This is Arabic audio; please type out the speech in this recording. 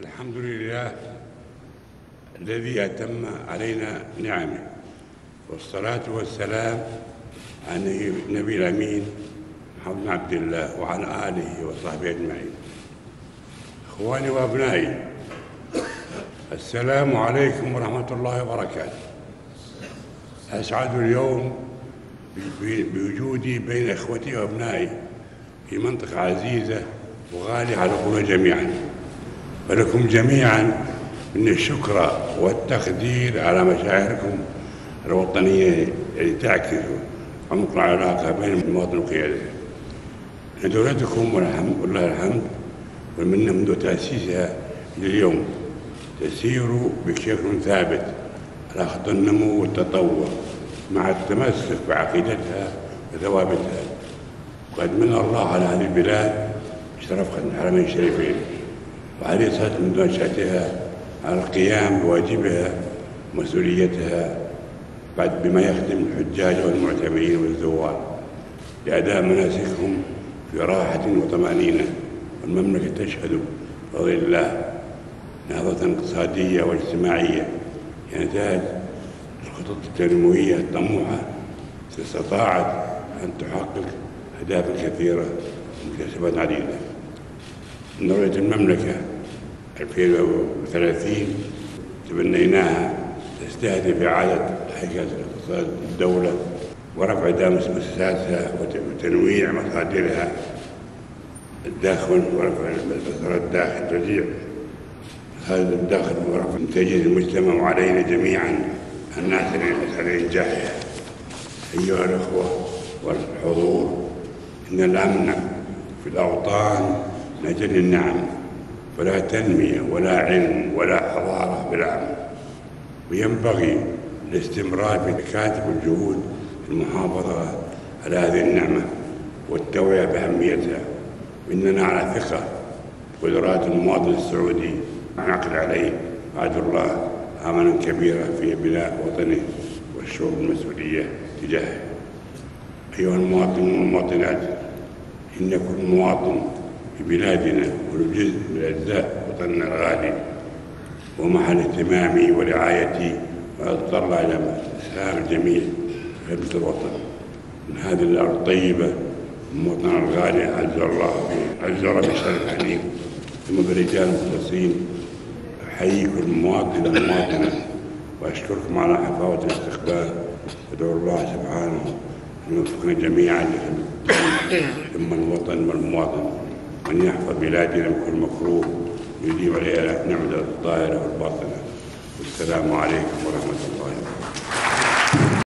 الحمد لله الذي أتم علينا نعمه والصلاة والسلام على النبي الأمين محمد بن عبد الله وعلى آله وصحبه أجمعين. إخواني وأبنائي السلام عليكم ورحمة الله وبركاته. أسعد اليوم بوجودي بين إخوتي وأبنائي في منطقة عزيزة وغالية على قلوبنا جميعا. ولكم جميعا من الشكر والتقدير على مشاعركم الوطنية التي تعكس عمق العلاقة بين المواطن وقيادته دولتكم والحمد ولله الحمد والمنة منذ تأسيسها إلى اليوم تسير بشكل ثابت على خط النمو والتطور مع التمسك بعقيدتها وثوابتها. وقد من الله على هذه البلاد بشرف الحرمين الشريفين. وحريصت منذ نشأتها على القيام بواجبها ومسؤوليتها بعد بما يخدم الحجاج والمعتمرين والزوار لأداء مناسكهم في راحة وطمأنينة والمملكة تشهد بفضل الله نهضة اقتصادية واجتماعية كنتاج الخطط التنموية الطموحة استطاعت أن تحقق أهدافا كثيرة ومكتسبات عديدة. من رؤية المملكة 2030 تبنيناها تستهدف إعادة هيكلة اقتصاد الدولة ورفع دعم مؤسساتها وتنويع مصادرها الداخل ورفع المسار الداخل تشجيع هذا الدخل ورفع إنتاجية المجتمع وعلينا جميعا أن نعتني على إنجاحها أيها الأخوة والحضور إن الأمن في الأوطان من أجل النعم فلا تنمية ولا علم ولا حضارة أمن وينبغي الاستمرار في تكاتف الجهود في المحافظة على هذه النعمة والتوعية بأهميتها. وإننا على ثقة قدرات المواطن السعودي نعقد عليه. وعد الله عملا كبيرا في بناء وطنه والشعور المسؤولية تجاهه. أيها المواطنون والمواطنات إن كل مواطن في بلادنا كل جزء من أجزاء وطننا الغالي ومحل اهتمامي ورعايتي وأضطر إلى إسهام الجميع في خدمة الوطن. من هذه الأرض الطيبة الموطن الغالي عز الله عز الله بشرف حليم. ثم برجال مخلصين أحيي كل مواطن ومواطنة وأشكركم على حفاوة الاستقبال. وأدعو الله سبحانه أن يوفقنا جميعا ثم الوطن والمواطن. وأن يحفظ بلادنا من كل مكروه ويجيب عليها نعمة الظاهرة والباطنة. والسلام عليكم ورحمة الله وبركاته.